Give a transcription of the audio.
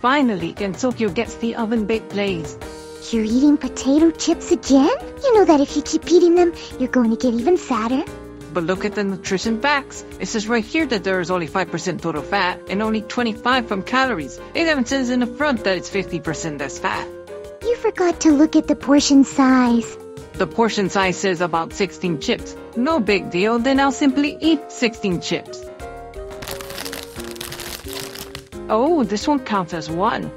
Finally, Gensokyo gets the oven-baked glaze. You're eating potato chips again? You know that if you keep eating them, you're going to get even fatter. But look at the nutrition facts. It says right here that there is only 5% total fat and only 25 from calories. It even says in the front that it's 50% less fat. You forgot to look at the portion size. The portion size says about 16 chips. No big deal, then I'll simply eat 16 chips. Oh, this one counts as one.